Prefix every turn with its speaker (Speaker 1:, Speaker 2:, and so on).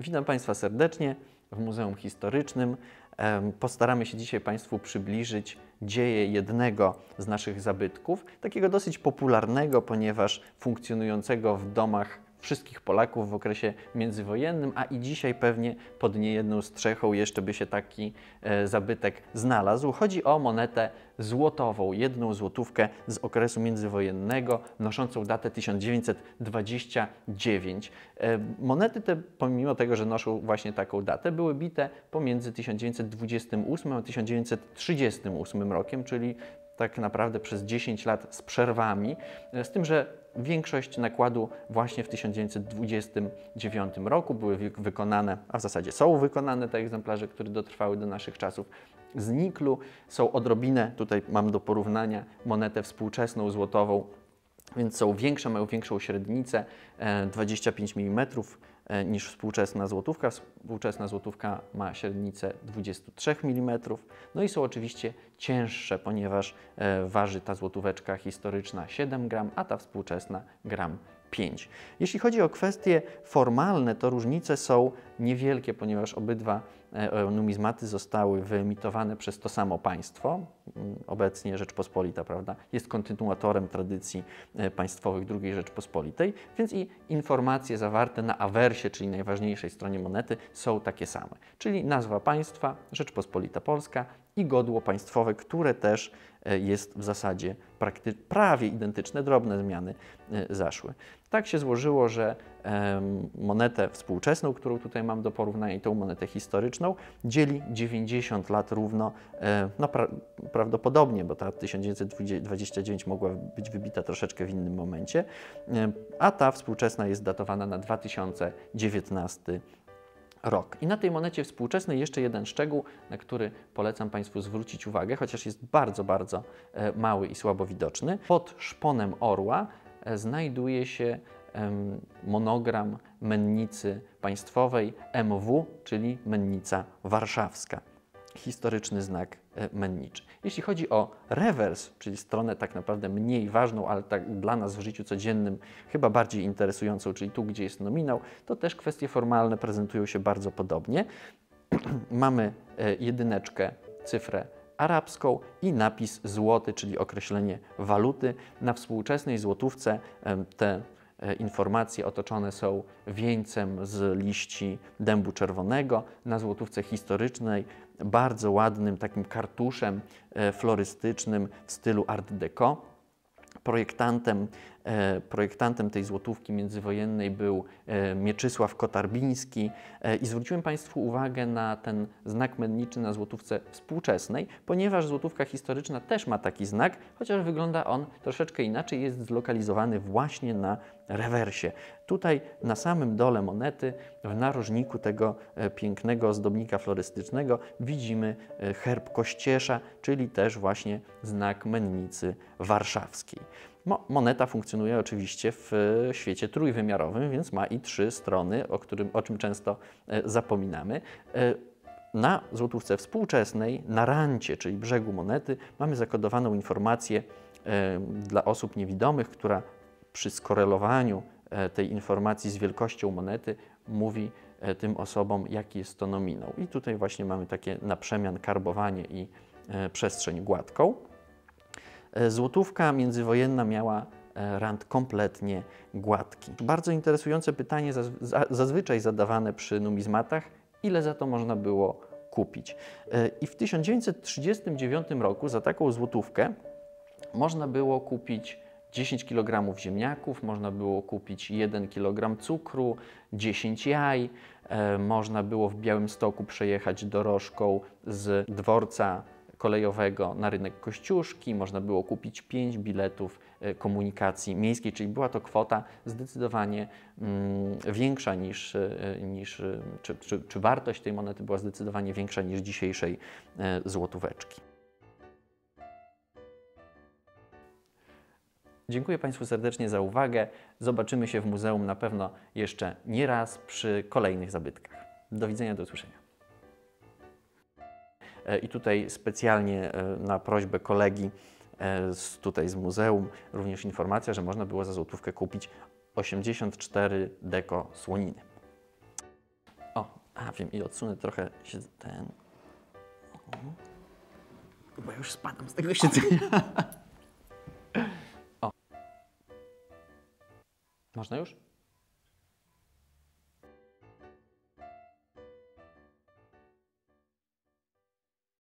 Speaker 1: Witam Państwa serdecznie w Muzeum Historycznym. Postaramy się dzisiaj Państwu przybliżyć dzieje jednego z naszych zabytków, takiego dosyć popularnego, ponieważ funkcjonującego w domach wszystkich Polaków w okresie międzywojennym, a i dzisiaj pewnie pod niejedną strzechą jeszcze by się taki e, zabytek znalazł. Chodzi o monetę złotową, jedną złotówkę z okresu międzywojennego, noszącą datę 1929. E, monety te, pomimo tego, że noszą właśnie taką datę, były bite pomiędzy 1928 a 1938 rokiem, czyli tak naprawdę przez 10 lat z przerwami, e, z tym, że większość nakładu właśnie w 1929 roku były wy- wykonane, a w zasadzie są wykonane te egzemplarze, które dotrwały do naszych czasów z niklu. Są odrobinę, tutaj mam do porównania monetę współczesną złotową, więc są większe, mają większą średnicę, e, 25 mm e, niż współczesna złotówka. Współczesna złotówka ma średnicę 23 mm. No i są oczywiście cięższe, ponieważ e, waży ta złotóweczka historyczna 7 gram, a ta współczesna gram 5. Jeśli chodzi o kwestie formalne, to różnice są niewielkie, ponieważ obydwa e, e, numizmaty zostały wyemitowane przez to samo państwo. Mm, Obecnie Rzeczpospolita, prawda, jest kontynuatorem tradycji e, państwowych II Rzeczpospolitej, więc i informacje zawarte na awersie, czyli najważniejszej stronie monety, są takie same. Czyli nazwa państwa, Rzeczpospolita Polska i godło państwowe, które też e, jest w zasadzie prawie identyczne, drobne zmiany e, zaszły. Tak się złożyło, że monetę współczesną, którą tutaj mam do porównania, i tą monetę historyczną, dzieli 90 lat równo, e, no pra- prawdopodobnie, bo ta 1929 mogła być wybita troszeczkę w innym momencie, e, a ta współczesna jest datowana na 2019 rok. I na tej monecie współczesnej jeszcze jeden szczegół, na który polecam Państwu zwrócić uwagę, chociaż jest bardzo, bardzo e, mały i słabo widoczny. Pod szponem orła znajduje się monogram mennicy państwowej MW, czyli mennica warszawska. Historyczny znak e, menniczy. Jeśli chodzi o rewers, czyli stronę tak naprawdę mniej ważną, ale tak dla nas w życiu codziennym chyba bardziej interesującą, czyli tu, gdzie jest nominał, to też kwestie formalne prezentują się bardzo podobnie. Mamy e, jedyneczkę, cyfrę arabską i napis złoty, czyli określenie waluty. Na współczesnej złotówce te e, informacje otoczone są wieńcem z liści dębu czerwonego. Na złotówce historycznej bardzo ładnym takim kartuszem e, florystycznym w stylu Art Deco. Projektantem, projektantem tej złotówki międzywojennej był e, Mieczysław Kotarbiński e, i zwróciłem Państwu uwagę na ten znak menniczy na złotówce współczesnej, ponieważ złotówka historyczna też ma taki znak, chociaż wygląda on troszeczkę inaczej, jest zlokalizowany właśnie na rewersie. Tutaj na samym dole monety, w narożniku tego e, pięknego ozdobnika florystycznego widzimy e, herb Kościesza, czyli też właśnie znak mennicy warszawskiej. Mo- Moneta funkcjonuje oczywiście w e, świecie trójwymiarowym, więc ma i trzy strony, o, którym, o czym często e, zapominamy. E, Na złotówce współczesnej, na rancie, czyli brzegu monety, mamy zakodowaną informację dla osób niewidomych, która przy skorelowaniu tej informacji z wielkością monety mówi tym osobom, jaki jest to nominał. I tutaj właśnie mamy takie na przemian karbowanie i przestrzeń gładką. E, Złotówka międzywojenna miała e, rand kompletnie gładki. Bardzo interesujące pytanie, zaz- za- zazwyczaj zadawane przy numizmatach, ile za to można było kupić. E, I w 1939 roku za taką złotówkę można było kupić 10 kg ziemniaków, można było kupić 1 kg cukru, 10 jaj, można było w Białymstoku przejechać dorożką z dworca kolejowego na rynek Kościuszki, można było kupić 5 biletów e, komunikacji miejskiej, czyli była to kwota zdecydowanie mm, większa niż, e, niż e, czy, czy, czy wartość tej monety była zdecydowanie większa niż dzisiejszej złotóweczki. Dziękuję Państwu serdecznie za uwagę. Zobaczymy się w muzeum na pewno jeszcze nie raz przy kolejnych zabytkach. Do widzenia, do usłyszenia. E, I tutaj specjalnie e, na prośbę kolegi e, z, tutaj z muzeum również informacja, że można było za złotówkę kupić 84 deko słoniny. A, wiem, i odsunę trochę się ten. O. Bo już spadam z tego siedzenia. O. Można już?